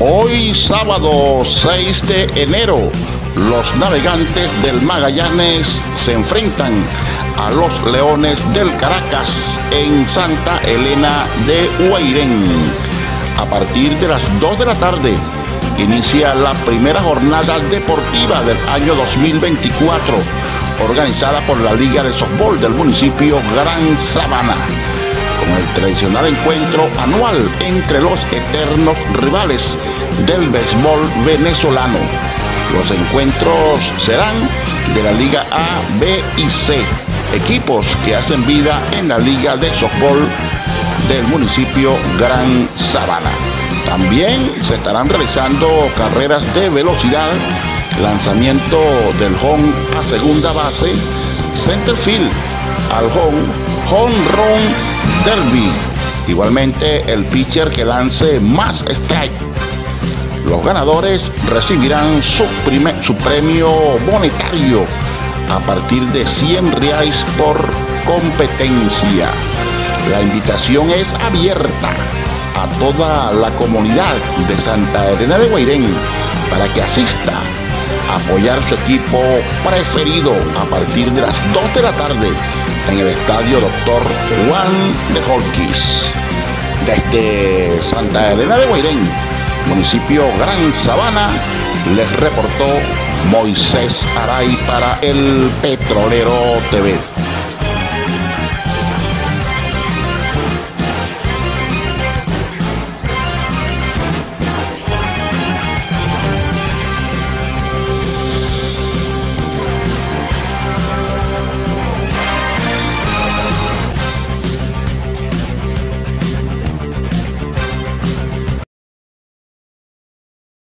Hoy sábado 6 de enero, los navegantes del Magallanes se enfrentan a los Leones del Caracas en Santa Elena de Huairén. A partir de las 2 de la tarde inicia la primera jornada deportiva del año 2024, organizada por la Liga de Softball del municipio Gran Sabana con el tradicional encuentro anual entre los eternos rivales del béisbol venezolano. Los encuentros serán de la Liga A, B y C, equipos que hacen vida en la Liga de Softball del municipio Gran Sabana. También se estarán realizando carreras de velocidad, lanzamiento del home a segunda base, center field al home, home run Derby. Igualmente el pitcher que lance más strike. Los ganadores recibirán su, su premio monetario a partir de 100 reales por competencia. La invitación es abierta a toda la comunidad de Santa Elena de Guairén para que asista a apoyar su equipo preferido a partir de las 2 de la tarde en el estadio Doctor Juan de Holkis. Desde Santa Elena de Guairén, municipio Gran Sabana, les reportó Moisés Aray para el Petrolero TV.